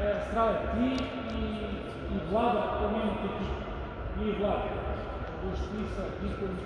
E, strale ti i, i vlada pomenuti ti. Mi vlada. Još ti sa njihovim